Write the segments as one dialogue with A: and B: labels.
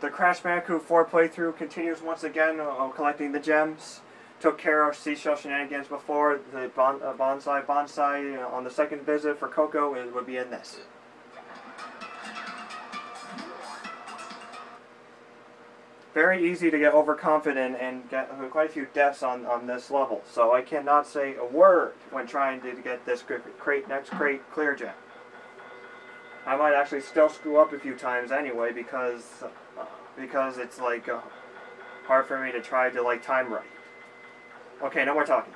A: the Crash Bandicoot 4 playthrough continues once again uh, collecting the gems. Took care of seashell shenanigans before. The bon uh, bonzai bonsai uh, on the second visit for Coco it would be in this. Very easy to get overconfident and get quite a few deaths on, on this level, so I cannot say a word when trying to get this crate next crate clear gem. I might actually still screw up a few times anyway because uh, because it's like uh, hard for me to try to like time right. Okay, no more talking.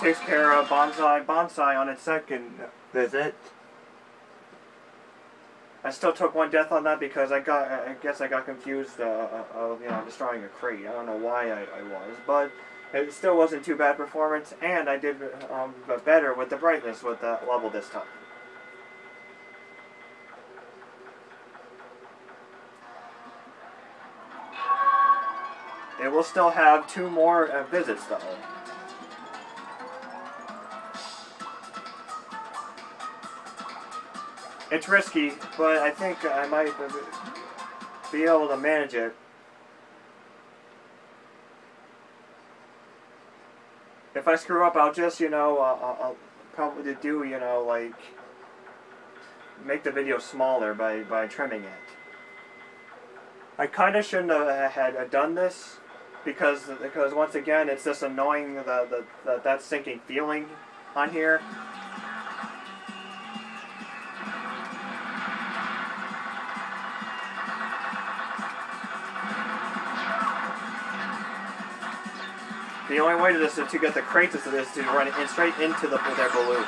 A: Takes care of Bonzai Bonsai on its second visit. I still took one death on that because I got, I guess I got confused uh, uh, of, you know, destroying a crate. I don't know why I, I was, but it still wasn't too bad performance, and I did um, better with the brightness with that level this time. It will still have two more uh, visits though. It's risky, but I think I might be able to manage it. If I screw up, I'll just, you know, uh, I'll, I'll probably do, you know, like, make the video smaller by, by trimming it. I kind of shouldn't have had done this because because once again it's just annoying the, the, the that sinking feeling on here. The only way to this is to get the crates of this to run in straight into the their balloon.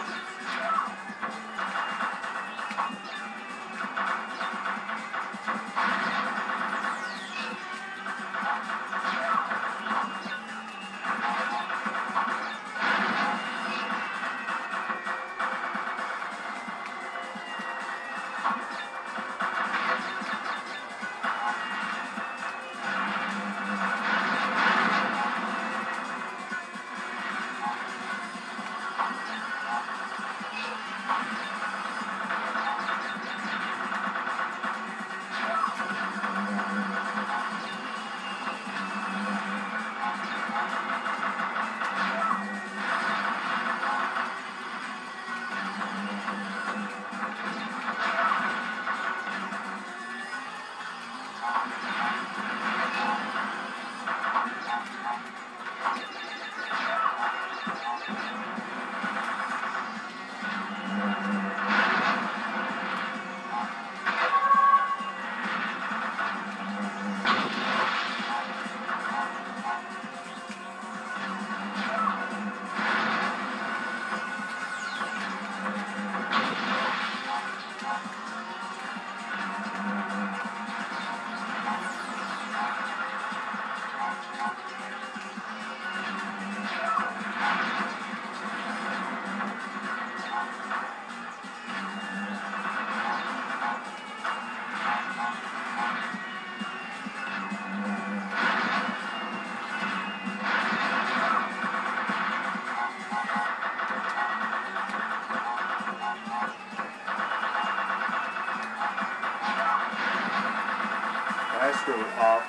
A: I screwed up.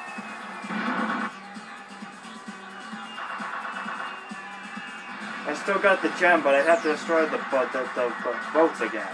A: I still got the gem, but I have to destroy the, the, the, the boats again.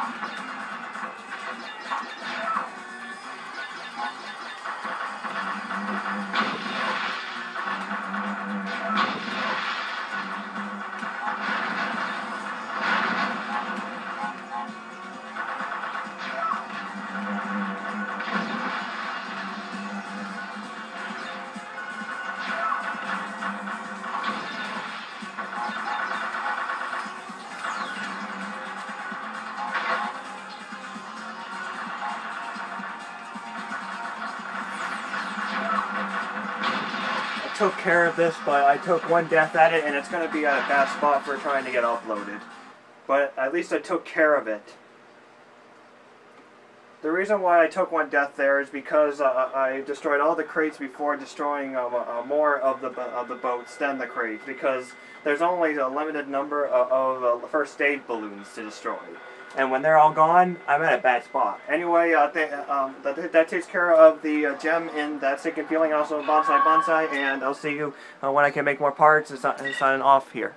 A: took care of this, but I took one death at it, and it's going to be at a bad spot for trying to get uploaded. But at least I took care of it. The reason why I took one death there is because uh, I destroyed all the crates before destroying uh, uh, more of the of the boats than the crates, because there's only a limited number of, of uh, first aid balloons to destroy. And when they're all gone, I'm at a bad spot. Anyway, uh, th um, that, that takes care of the uh, gem in that sinking feeling, also bonzai bonsai, and I'll see you uh, when I can make more parts and signing off here.